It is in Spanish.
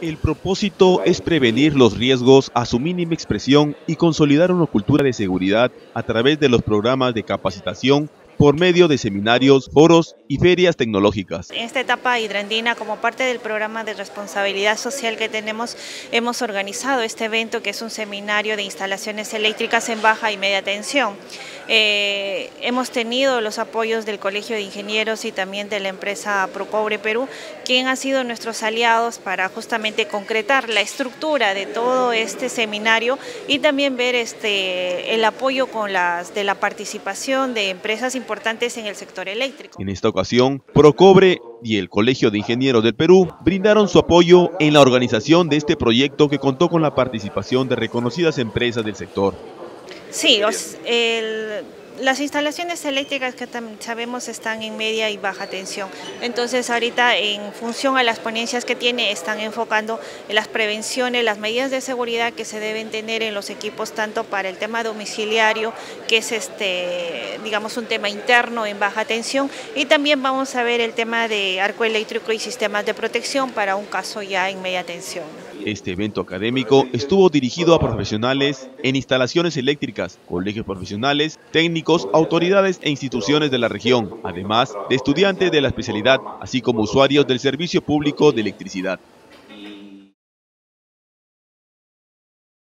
El propósito es prevenir los riesgos a su mínima expresión y consolidar una cultura de seguridad a través de los programas de capacitación por medio de seminarios, foros y ferias tecnológicas. En esta etapa Hidrandina, como parte del programa de responsabilidad social que tenemos, hemos organizado este evento que es un seminario de instalaciones eléctricas en baja y media tensión. Eh, hemos tenido los apoyos del Colegio de Ingenieros y también de la empresa Procobre Perú, quien han sido nuestros aliados para justamente concretar la estructura de todo este seminario y también ver este, el apoyo con las, de la participación de empresas importantes importantes en el sector eléctrico. En esta ocasión, Procobre y el Colegio de Ingenieros del Perú brindaron su apoyo en la organización de este proyecto que contó con la participación de reconocidas empresas del sector. Sí, el, las instalaciones eléctricas que sabemos están en media y baja tensión. Entonces ahorita en función a las ponencias que tiene están enfocando en las prevenciones, las medidas de seguridad que se deben tener en los equipos tanto para el tema domiciliario, que es este digamos un tema interno en baja tensión y también vamos a ver el tema de arco eléctrico y sistemas de protección para un caso ya en media tensión. Este evento académico estuvo dirigido a profesionales en instalaciones eléctricas, colegios profesionales, técnicos, autoridades e instituciones de la región, además de estudiantes de la especialidad, así como usuarios del servicio público de electricidad.